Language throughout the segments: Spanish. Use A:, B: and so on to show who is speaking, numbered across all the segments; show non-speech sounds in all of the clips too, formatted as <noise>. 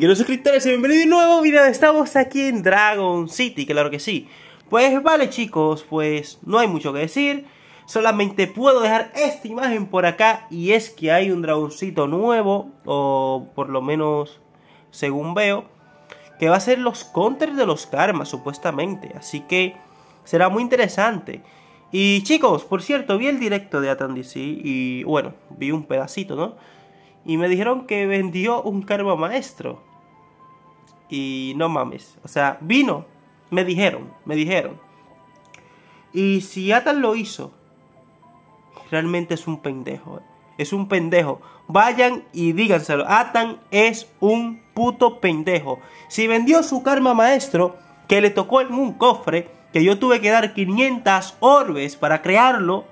A: Y los suscriptores, bienvenidos a un nuevo video. Estamos aquí en Dragon City, claro que sí. Pues vale chicos, pues no hay mucho que decir. Solamente puedo dejar esta imagen por acá y es que hay un dragoncito nuevo, o por lo menos según veo, que va a ser los counters de los karmas supuestamente. Así que será muy interesante. Y chicos, por cierto, vi el directo de Atan DC y bueno, vi un pedacito, ¿no? Y me dijeron que vendió un karma maestro. Y no mames. O sea, vino. Me dijeron, me dijeron. Y si Atan lo hizo, realmente es un pendejo. eh. Es un pendejo. Vayan y díganselo. Atan es un puto pendejo. Si vendió su karma maestro, que le tocó en un cofre, que yo tuve que dar 500 orbes para crearlo,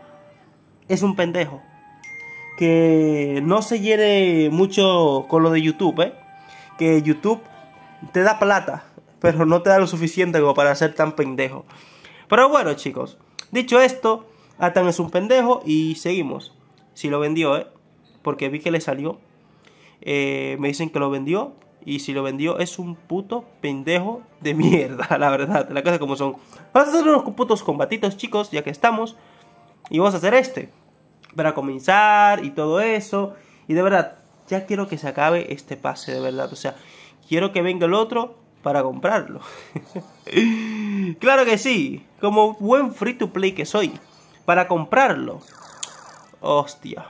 A: es un pendejo. Que no se llene mucho con lo de YouTube, ¿eh? Que YouTube te da plata, pero no te da lo suficiente como para ser tan pendejo. Pero bueno, chicos, dicho esto, Atan es un pendejo y seguimos. Si lo vendió, ¿eh? Porque vi que le salió. Eh, me dicen que lo vendió. Y si lo vendió, es un puto pendejo de mierda, <laughs> la verdad. La cosa como son. Vamos a hacer unos putos combatitos, chicos, ya que estamos. Y vamos a hacer este. Para comenzar y todo eso. Y de verdad, ya quiero que se acabe este pase, de verdad. O sea, quiero que venga el otro para comprarlo. <laughs> claro que sí, como buen free to play que soy. Para comprarlo. Hostia.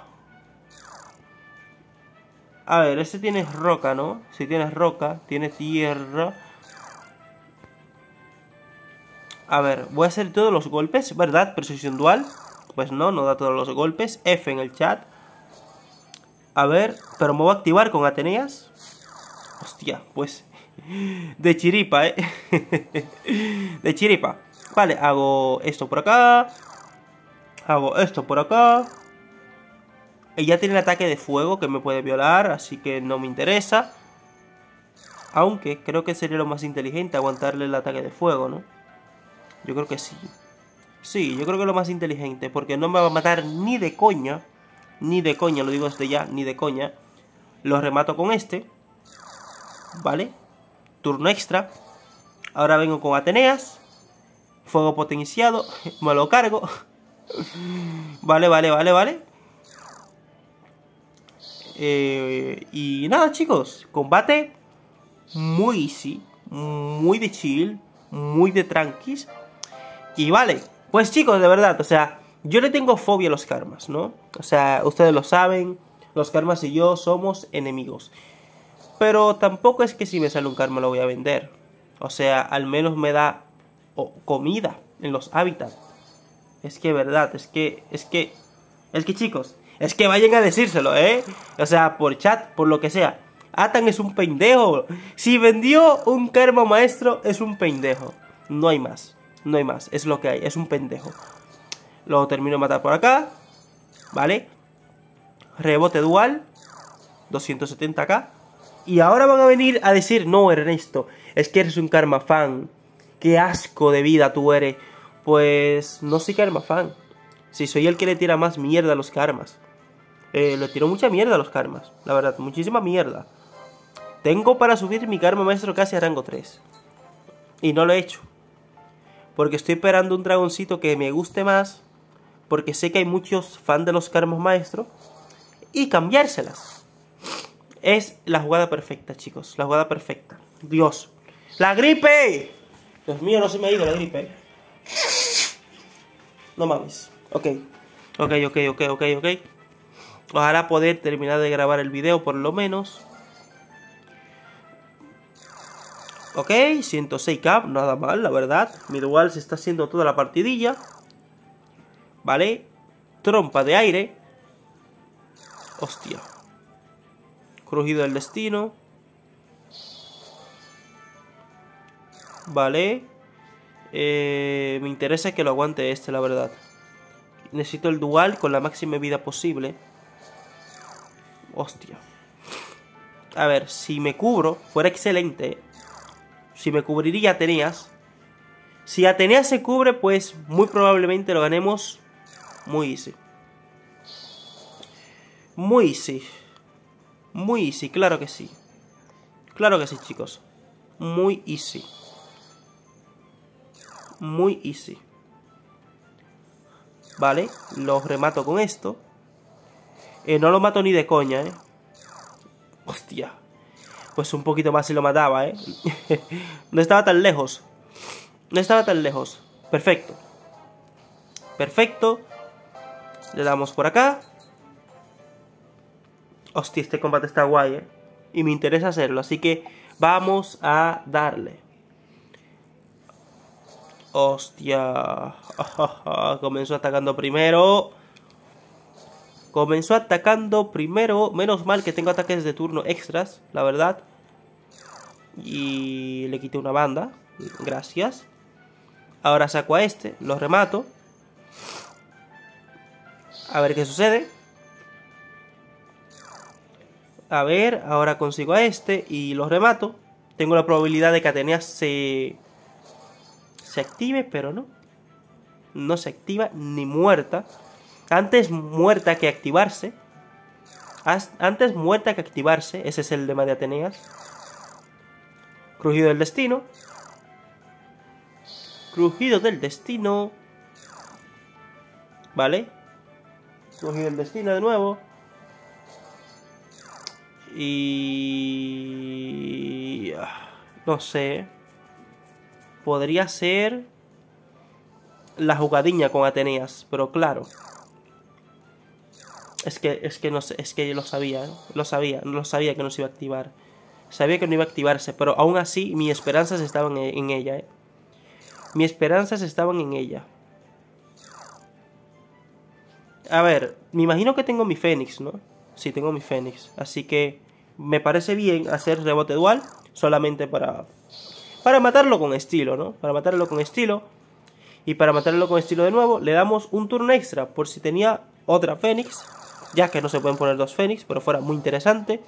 A: A ver, este tiene roca, ¿no? Si tienes roca, tiene tierra. A ver, voy a hacer todos los golpes, ¿verdad? Precisión dual. Pues no, no da todos los golpes. F en el chat. A ver, pero me voy a activar con Ateneas. Hostia, pues. De chiripa, ¿eh? <laughs> De chiripa. Vale, hago esto por acá. Hago esto por acá. Ella tiene el ataque de fuego que me puede violar, así que no me interesa. Aunque creo que sería lo más inteligente aguantarle el ataque de fuego, ¿no? Yo creo que sí. Sí, yo creo que es lo más inteligente, porque no me va a matar ni de coña. Ni de coña, lo digo desde ya, ni de coña. Lo remato con este. ¿Vale? Turno extra. Ahora vengo con Ateneas. Fuego potenciado. <laughs> Me lo cargo. <laughs> Vale, vale, vale, vale. Eh, y nada, chicos. Combate muy easy. Muy de chill. Muy de tranquis. Y vale. Pues chicos, de verdad, o sea, yo le tengo fobia a los karmas, ¿no? O sea, ustedes lo saben. Los karmas y yo somos enemigos. Pero tampoco es que si me sale un karma lo voy a vender. O sea, al menos me da comida en los hábitats. Es que verdad, es que, es que, es que chicos, es que vayan a decírselo, ¿eh? O sea, por chat, por lo que sea. Atan es un pendejo. Si vendió un karma maestro, es un pendejo. No hay más, no hay más, es lo que hay, es un pendejo. Lo termino de matar por acá, ¿vale? Rebote dual, 270k. Y ahora van a venir a decir, no, Ernesto, es que eres un karma fan. Qué asco de vida tú eres. Pues no soy karma fan. Si soy el que le tira más mierda a los karmas. Eh, le tiro mucha mierda a los karmas. La verdad, muchísima mierda. Tengo para subir mi karma maestro casi a rango 3. Y no lo he hecho. Porque estoy esperando un dragoncito que me guste más. Porque sé que hay muchos fans de los karmas maestros. Y cambiárselas. Es la jugada perfecta, chicos. La jugada perfecta. Dios. ¡La gripe! Dios mío, no se me ha ido la gripe. No mames. Ok. Ok, ok, ok, ok, ok. Ojalá poder terminar de grabar el video por lo menos. Ok, 106k, nada mal, la verdad. Mi dual se está haciendo toda la partidilla. Vale. Trompa de aire. Hostia. Crujido del destino. Vale. Eh, me interesa que lo aguante este, la verdad. Necesito el dual con la máxima vida posible. Hostia. A ver, si me cubro, fuera excelente. Si me cubriría Ateneas. Si Ateneas se cubre, pues muy probablemente lo ganemos muy easy. Muy easy. Muy easy, claro que sí. Claro que sí, chicos. Muy easy. Muy easy. Vale, los remato con esto. Eh, no lo mato ni de coña, ¿eh? Hostia. Pues un poquito más si lo mataba, ¿eh? <laughs> no estaba tan lejos. No estaba tan lejos. Perfecto. Perfecto. Le damos por acá. Hostia, este combate está guay, ¿eh? Y me interesa hacerlo, así que vamos a darle. Hostia. <laughs> Comenzó atacando primero. Comenzó atacando primero. Menos mal que tengo ataques de turno extras, la verdad. Y le quité una banda. Gracias. Ahora saco a este, lo remato. A ver qué sucede. A ver, ahora consigo a este y lo remato. Tengo la probabilidad de que Atenea se... Se active, pero no. No se activa ni muerta. Antes muerta que activarse. Antes muerta que activarse. Ese es el lema de Ateneas. Crujido del destino. Crujido del destino. Vale. Crujido del destino de nuevo. Y... Ah, no sé. Podría ser la jugadilla con Ateneas, pero claro. Es que, es que no es que lo sabía, ¿eh? lo sabía, lo sabía que no se iba a activar. Sabía que no iba a activarse, pero aún así mis esperanzas estaban en, ella, ¿eh? Mis esperanzas estaban en ella. A ver, me imagino que tengo mi Fénix, ¿no? Sí, tengo mi Fénix. Así que me parece bien hacer rebote dual solamente para para matarlo con estilo, ¿no? Para matarlo con estilo. Y para matarlo con estilo de nuevo, le damos un turno extra por si tenía otra Fénix. Ya que no se pueden poner dos Fénix, pero fuera muy interesante.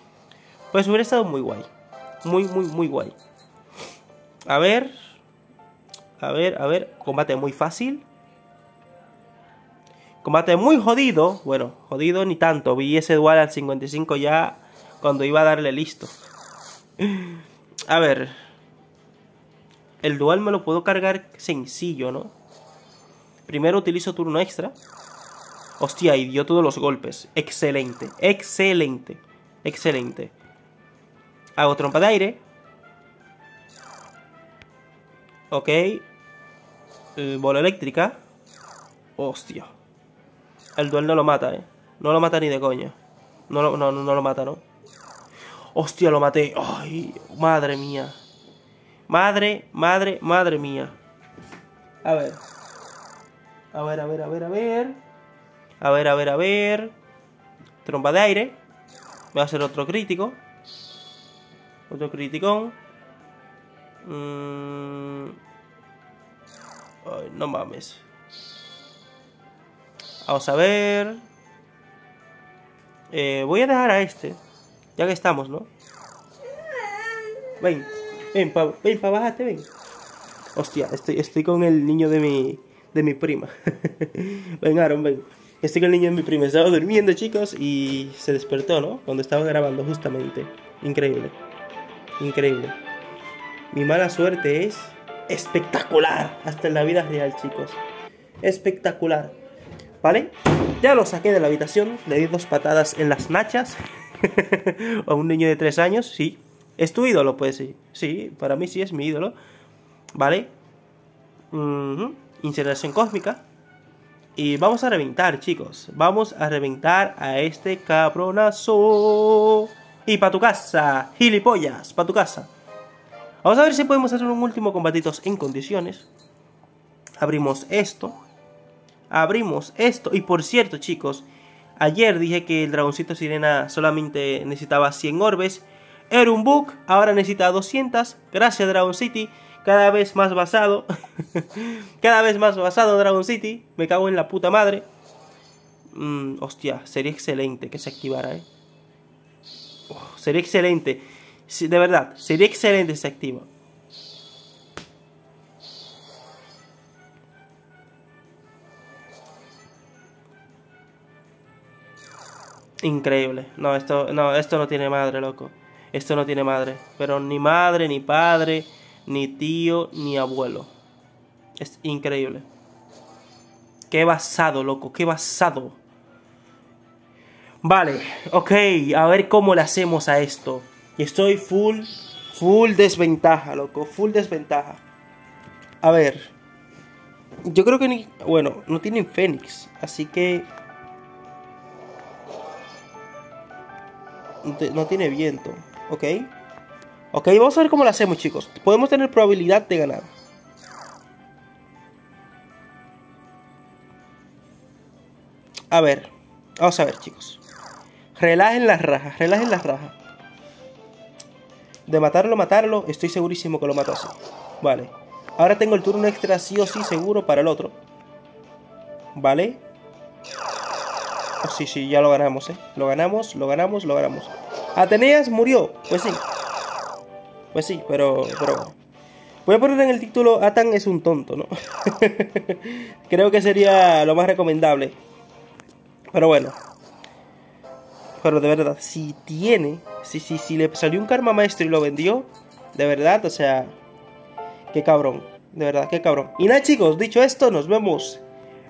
A: Pues hubiera estado muy guay. Muy, muy, muy guay. A ver. A ver, a ver. Combate muy fácil. Combate muy jodido. Bueno, jodido ni tanto. Vi ese dual al 55 ya cuando iba a darle listo. A ver. El dual me lo puedo cargar sencillo, ¿no? Primero utilizo turno extra. Hostia, y dio todos los golpes. Excelente, excelente, excelente. Hago trompa de aire. Ok. Eh, bola eléctrica. Hostia. El duel no lo mata, ¿eh? No lo mata ni de coña. No, no, no, no lo mata, ¿no? Hostia, lo maté. Ay, madre mía. Madre, madre, madre mía. A ver. A ver, a ver, a ver, a ver. A ver, a ver, a ver. Trompa de aire. Voy a hacer otro crítico. Otro criticón. Mm. Ay, no mames. Vamos a ver. Eh, voy a dejar a este. Ya que estamos, ¿no? Ven, ven, pa, ven, pa, bájate, ven. Hostia, estoy, estoy con el niño de mi, de mi prima. <laughs> ven, Aaron, ven. Estoy con el niño de mi prima. Estaba durmiendo, chicos, y se despertó, ¿no? Cuando estaba grabando, justamente. Increíble. Increíble. Mi mala suerte es espectacular. Hasta en la vida real, chicos. Espectacular. ¿Vale? Ya lo saqué de la habitación. Le di dos patadas en las nachas. <laughs> a un niño de 3 años, sí. ¿Es tu ídolo? Pues sí. Sí, para mí sí es mi ídolo. ¿Vale? Uh cósmica. Y vamos a reventar, chicos. Vamos a reventar a este cabronazo. Y para tu casa, gilipollas, para tu casa. Vamos a ver si podemos hacer un último combatitos en condiciones. Abrimos esto. Abrimos esto. Y por cierto, chicos, Ayer dije que el dragoncito sirena solamente necesitaba 100 orbes. Era un bug, ahora necesita 200. Gracias Dragon City, cada vez más basado. <laughs> cada vez más basado Dragon City. Me cago en la puta madre. Mm, hostia, sería excelente que se activara, eh. Oh, sería excelente. de verdad, sería excelente si se activa. Increíble. No, esto no, esto no tiene madre, loco. Esto no tiene madre. Pero ni madre, ni padre, ni tío, ni abuelo. Es increíble. Qué basado, loco. Qué basado. Vale, ok. A ver cómo le hacemos a esto. Estoy full, full desventaja, loco. Full desventaja. A ver. Yo creo que ni... Bueno, no tienen Fénix. Así que... No tiene viento. Ok. Ok, vamos a ver cómo lo hacemos, chicos. Podemos tener probabilidad de ganar. A ver. Vamos a ver, chicos. Relajen las rajas, relajen las rajas. De matarlo, matarlo, estoy segurísimo que lo mato así. Vale. Ahora tengo el turno extra sí o sí seguro para el otro. ¿Vale? Sí, sí, ya lo ganamos, ¿eh? Lo ganamos, lo ganamos, lo ganamos. Ateneas murió. Pues sí. Pues sí, pero, pero... Voy a poner en el título Atan es un tonto, ¿no? <laughs> Creo que sería lo más recomendable. Pero bueno. Pero de verdad, si tiene... Si, si, si le salió un karma maestro y lo vendió, de verdad, o sea... Qué cabrón. De verdad, qué cabrón. Y nada chicos, dicho esto, nos vemos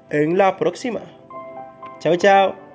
A: en la próxima. Ciao ciao!